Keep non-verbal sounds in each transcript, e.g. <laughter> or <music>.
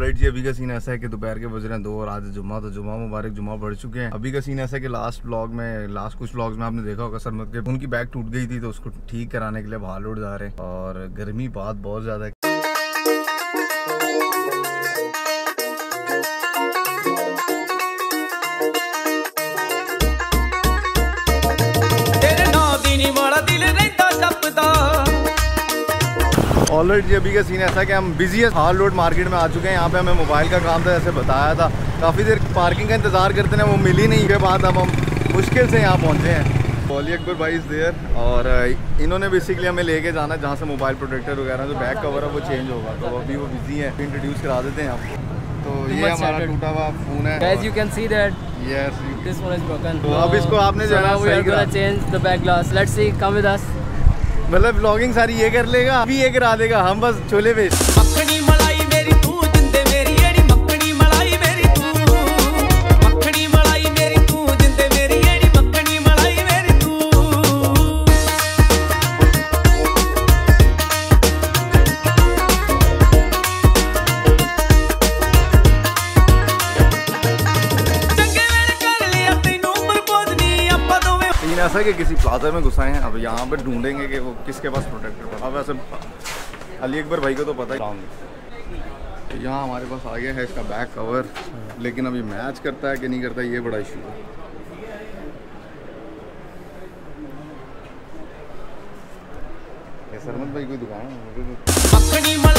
Alright जी, अभी का scene ऐसा है कि दोपहर के बज रहे हैं दो और आज जुम्मा तो जुम्मा मुबारक, जुम्मा बढ़ चुके हैं। अभी का सीन ऐसा है कि लास्ट ब्लॉग में लास्ट कुछ ब्लॉग्स में आपने देखा होगा, सर के उनकी बैग टूट गई थी तो उसको ठीक कराने के लिए भाल उड़ जा रहे हैं। और गर्मी बात बहुत ज़्यादा ऑलरेडी अभी का सीन ऐसा है कि हम बिज़ी है हाल रोड मार्केट में आ चुके हैं यहाँ पे हमें मोबाइल का काम था जैसे बताया था काफ़ी देर पार्किंग का इंतज़ार करते हैं वो मिली नहीं के बाद अब हम मुश्किल से यहाँ पहुँचे हैं बॉली अकबर भाई इज़ देयर और इन्होंने बेसिकली हमें लेके जाना है जहाँ से मोबाइल प्रोटेक्टर वगैरह जो बैक कवर है वो चेंज होगा तो अभी वो बिज़ी है इंट्रोड्यूस करा देते हैं आपको तो ये हमारा टूटा हुआ फ़ोन है Guys, you can see that yes this one is broken. तो अब इसको आपने जो है ना gonna करा। change the back glass. Let's see. Come with us. मतलब ब्लॉगिंग सारी ये कर लेगा अभी ये करा देगा हम बस छोले बेच। ऐसा कि किसी प्लाजा में घुसाए हैं, अब यहाँ पर ढूंढेंगे कि वो किसके पास प्रोटेक्टर था अब ऐसे, अली अकबर भाई को तो पता ही तो यहाँ हमारे पास आ गया है इसका बैक कवर लेकिन अभी मैच करता है कि नहीं करता, ये बड़ा इशू है। सरमत भाई कोई दुकान है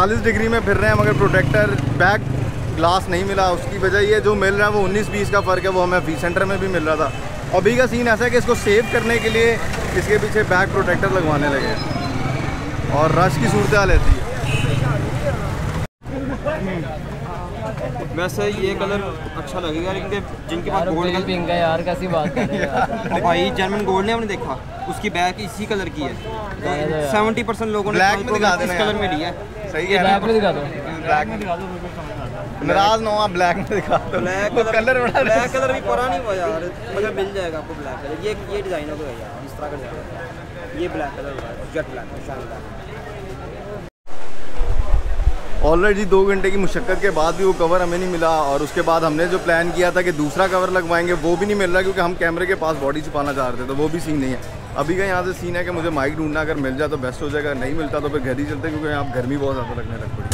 40 डिग्री में फिर रहे हैं मगर प्रोटेक्टर बैक ग्लास नहीं मिला। उसकी वजह ये जो मिल रहा है वो 19-20 का फ़र्क है वो हमें फ़ी सेंटर में भी मिल रहा था। अभी का सीन ऐसा है कि इसको सेव करने के लिए इसके पीछे बैक प्रोटेक्टर लगवाने लगे और रश की सूरत हाल रहती है। वैसे ये कलर अच्छा लगेगा लेकिन जिनके पास गोल्ड का पिंक है यार कैसी बात कर रहे भाई जर्मन गोल्ड ने हमने देखा। उसकी बैक इसी कलर की है। सेवेंटी परसेंट तो लोगों ने ब्लैक में तो दिखा इस कलर में लिया है। सही है बैक में दिखा दो। ब्लैक में दिखा दो नाराज़ ना हो आप ब्लैक में दिखा दो। ब्लैक कलर बड़ा ब्लैक कलर भी परा नहीं हुआ यार। मगर मिल जाएगा आपको ब्लैक कलर ये ये डिज़ाइन होगा यार। इस तरह का डिज़ाइन ये ब्लैक कलर होगा जेट ब्लैक शानदार ऑलरेडी दो घंटे की मुशक्क़त के बाद भी वो कवर हमें नहीं मिला और उसके बाद हमने जो प्लान किया था कि दूसरा कवर लगवाएँगे वो भी नहीं मिल रहा क्योंकि हम कैमरे के पास बॉडी छुपाना चाह रहे थे तो वो भी सीन नहीं है। अभी का यहाँ से सीन है कि मुझे माइक ढूंढना अगर मिल जाए तो बेस्ट हो जाएगा नहीं मिलता तो फिर घर ही चलते क्योंकि यहाँ गर्मी बहुत ज़्यादा लगने लग पड़ी।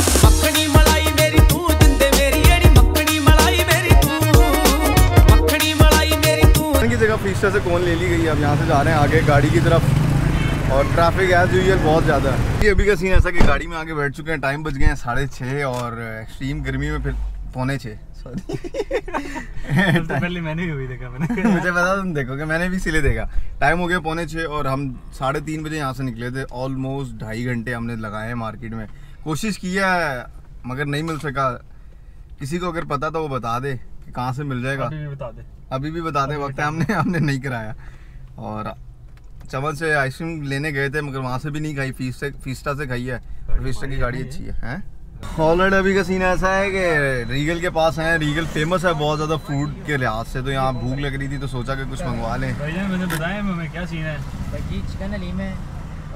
की जगह से कौन ले ली गई अब यहाँ से जा रहे हैं आगे गाड़ी की तरफ़। और ट्रैफ़िक एज यूजल बहुत ज़्यादा है। ये अभी का सीन ऐसा कि गाड़ी में आगे बैठ चुके हैं टाइम बच गए हैं साढ़े छः और एक्सट्रीम गर्मी में फिर पौने छः सॉरी <laughs> तो पहले मैंने भी वही देखा मैंने मुझे पता तुम देखोगे मैंने भी इसीलिए देखा। टाइम हो गया पौने छः और हम साढ़े तीन बजे यहाँ से निकले थे। ऑलमोस्ट ढाई घंटे हमने लगाए हैं मार्केट में। कोशिश किया है मगर नहीं मिल सका। किसी को अगर पता तो वो बता दे कि कहाँ से मिल जाएगा। अभी भी बता दे। अभी भी बता दें वक्त है हमने हमने नहीं कराया। और चमन से आइसक्रीम लेने गए थे मगर वहाँ से भी नहीं खाई। फ़ीस से फीस्टा से खाई है। फीस्टा की गाड़ी अच्छी है हैं? ऑलरेडी अभी का सीन ऐसा है कि रीगल के पास है रीगल फ़ेमस है बहुत ज़्यादा फ़ूड के लिहाज से तो यहाँ भूख लग रही थी तो सोचा कि कुछ मंगवा लें। भाईजान मैंने बताया हमें क्या सीन है। भाई चिकन हलीम है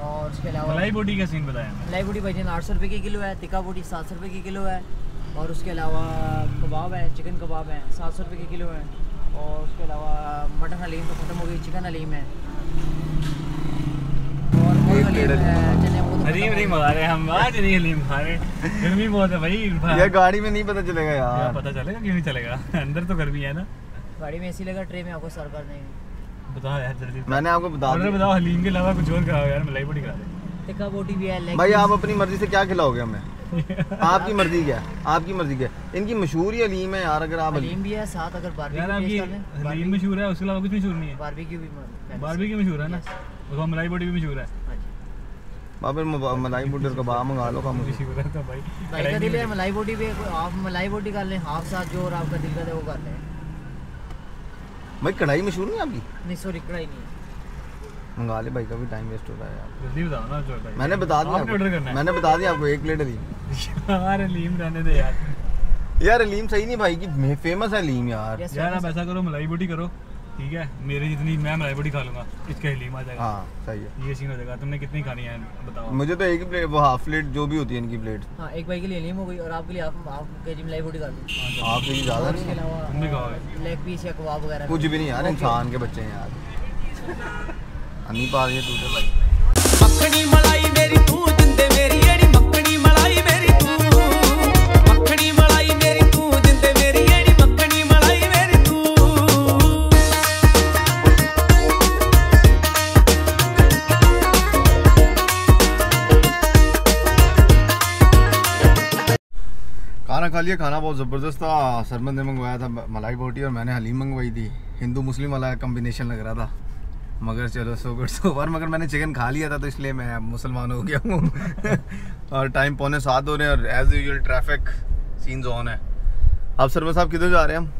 और उसके अलावा मलाई बोटी का सीन बताया हमें। मलाई बूटी भाईजान आठ सौ रुपये की किलो है तिका बूटी सात सौ रुपये की किलो है और उसके अलावा कबाब है चिकन कबाब है सात सौ रुपये की किलो है और उसके अलावा मटन हलीम तो ख़त्म हो गई चिकन हलीम है। हलीम है। चने वो हलीम खत्म नहीं मंगा रहे हम आज नहीं हलीम खा रहे गर्मी बहुत है भाई यह गाड़ी में नहीं पता चलेगा यार। पता चलेगा क्यों नहीं चलेगा? अंदर तो गर्मी है ना। गाड़ी में ऐसी लगा ट्रे में आपको सर्व कर देंगे बताओ यार जल्दी मैंने आपको बता दिया। बताओ हलीम के अलावा कुछ और कराओ यार मलाई बोटी करा दे टिक्का बोटी भी है भाई आप अपनी मर्ज़ी से क्या खिलाओगे हमें? <laughs> आपकी मर्ज़ी क्या है? आपकी मर्ज़ी क्या है? इनकी मशहूर ही हलीम है यार अगर आप हलीम भी है साथ अगर यार बारबेक्यू हलीम मशहूर है उसके अलावा कुछ मशहूर नहीं है। बारबेक्यू भी म- बारबी की मशहूर है ना. उसका मलाई बोटी भी मशहूर है। बाबर मलाई बुटर कबाब मंगा लो का मुझे भाई भाई का दिल है मलाई बोटी भी है, आप मलाई बोटी कर लें हाफ़ साथ जो और आपका दिल का वो कर लें। भाई कढ़ाई मशहूर नहीं आपकी? नहीं सॉरी कढ़ाई नहीं मंगा ले भाई का भी टाइम वेस्ट हो रहा है यार। जल्दी बताओ ना जो भाई। मैंने बता दिया आपने ऑर्डर करना है। मैंने बता दिया आपको एक प्लेट हलीम यार लीम रहने दे यार। यार हलीम सही नहीं भाई की फ़ेमस है हलीम यार। यार आप ऐसा करो मलाई बोटी करो। ठीक है? मेरे जितनी मैं मलाई बड़ी खा लूँगा इसके लिए मज़ा आएगा हाँ सही है। ये सीन हो जाएगा। तुमने कितनी खानी है बताओ। मुझे तो एक ही प्लेट वो हाफ़ प्लेट जो भी होती है इनकी प्लेट हाँ एक भाई के लिए लेनी हो गई और आपके लिए हाँ, तो- आप आपके लिए मलाई बड़ी खा लूँ। आप भी ज़्यादा नहीं तुम भी खाओगे लेग पीस या कबाब वगैरह। कुछ भी नहीं यार इंसान के बच्चे हैं यार। अनी पा रही है तू भाई। अपनी मलाई मेरी तू दंदे मेरी खा लिया खाना बहुत ज़बरदस्त था। सरमन ने मंगवाया था मलाई बोटी और मैंने हलीम मंगवाई थी। हिंदू मुस्लिम वाला कम्बिनेशन लग रहा था। मगर चलो सो गुड सो और मगर मैंने चिकन खा लिया था तो इसलिए मैं मुसलमान हो गया हूँ। <laughs> और टाइम पौने सात हो रहे हैं और as usual traffic scenes on है। आप सरमन साहब किधर जा रहे हैं हम?